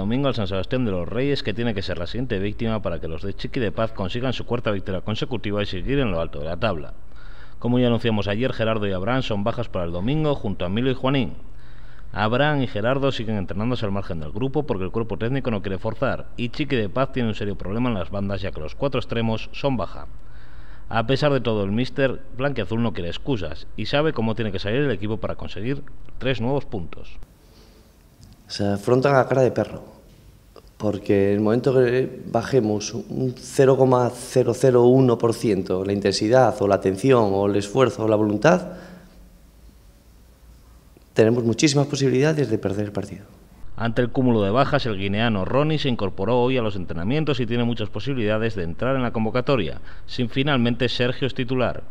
domingo al San Sebastián de los Reyes, que tiene que ser la siguiente víctima para que los de Chiqui de Paz consigan su cuarta victoria consecutiva y seguir en lo alto de la tabla. Como ya anunciamos ayer, Gerardo y Abraham son bajas para el domingo junto a Emilio y Juanín. Abraham y Gerardo siguen entrenándose al margen del grupo porque el cuerpo técnico no quiere forzar y Chiqui de Paz tiene un serio problema en las bandas ya que los cuatro extremos son baja. A pesar de todo, el míster Blanquiazul no quiere excusas y sabe cómo tiene que salir el equipo para conseguir tres nuevos puntos. Se afrontan a cara de perro, porque el momento que bajemos un 0,001% la intensidad o la atención o el esfuerzo o la voluntad, tenemos muchísimas posibilidades de perder el partido. Ante el cúmulo de bajas, el guineano Ronnie se incorporó hoy a los entrenamientos y tiene muchas posibilidades de entrar en la convocatoria, sin finalmente Sergio es titular.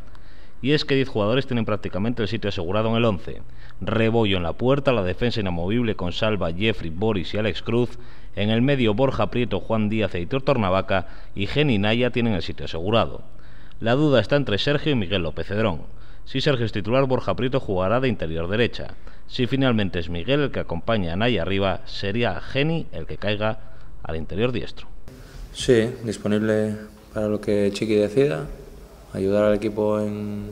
Y es que 10 jugadores tienen prácticamente el sitio asegurado en el 11. Rebollo en la puerta, la defensa inamovible con Salva, Jeffrey, Boris y Alex Cruz. En el medio Borja Prieto, Juan Díaz e Hitor Tornavaca y Geni Naya tienen el sitio asegurado. La duda está entre Sergio y Miguel López Cedrón. Si Sergio es titular, Borja Prieto jugará de interior derecha. Si finalmente es Miguel el que acompaña a Naya arriba, sería Geni el que caiga al interior diestro. Sí, disponible para lo que Chiqui decida, ayudar al equipo en,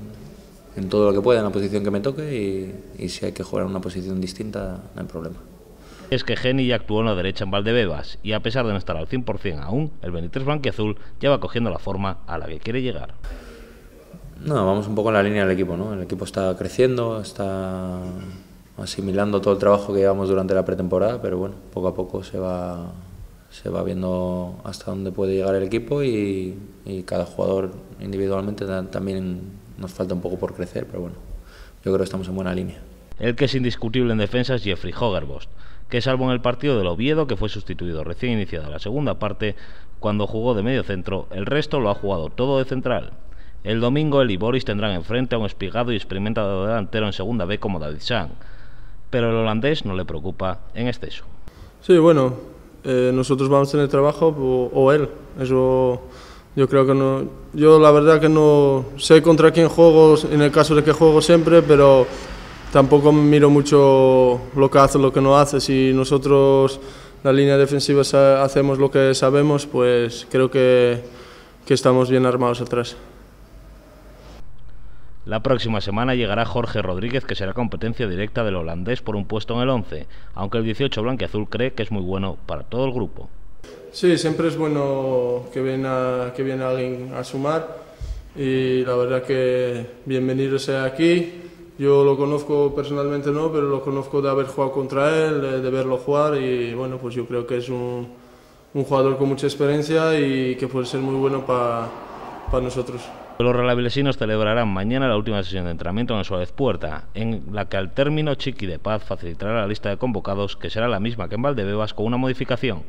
todo lo que pueda, en la posición que me toque y, si hay que jugar en una posición distinta, no hay problema. Es que Geni ya actuó en la derecha en Valdebebas y a pesar de no estar al 100% aún, el 23 blanquiazul ya va cogiendo la forma a la que quiere llegar. No, vamos un poco en la línea del equipo, ¿no? El equipo está creciendo, está asimilando todo el trabajo que llevamos durante la pretemporada, pero bueno, poco a poco se va, se va viendo hasta dónde puede llegar el equipo y, cada jugador individualmente también nos falta un poco por crecer, pero bueno, yo creo que estamos en buena línea. El que es indiscutible en defensa es Jeffrey Hogerbost, que salvo en el partido del Oviedo, que fue sustituido recién iniciada la segunda parte, cuando jugó de medio centro, el resto lo ha jugado todo de central. El domingo el y Boris tendrán enfrente a un espigado y experimentado delantero en segunda B como David Sang, pero el holandés no le preocupa en exceso. Sí, bueno, eh, nosotros vamos a tener trabajo o, él. Eso yo creo que no. Yo la verdad que no sé contra quién juego en el caso de que juego siempre, pero tampoco miro mucho lo que hace, lo que no hace. Si nosotros la línea defensiva hacemos lo que sabemos, pues creo que, que estamos bien armados atrás. La próxima semana llegará Jorge Rodríguez, que será competencia directa del holandés por un puesto en el 11, aunque el 18 blanquiazul cree que es muy bueno para todo el grupo. Sí, siempre es bueno que viene, que viene alguien a sumar y la verdad que bienvenido sea aquí. Yo lo conozco personalmente no, pero lo conozco de haber jugado contra él, de, verlo jugar y bueno, pues yo creo que es un jugador con mucha experiencia y que puede ser muy bueno para nosotros. Los relabilesinos celebrarán mañana la última sesión de entrenamiento en el Suárez Puerta, en la que al término Chiqui de Paz facilitará la lista de convocados, que será la misma que en Valdebebas con una modificación.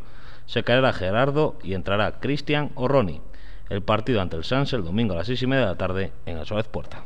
Se caerá Gerardo y entrará Cristian o Ronnie. El partido ante el Sans el domingo a las seis y media de la tarde en el Suárez Puerta.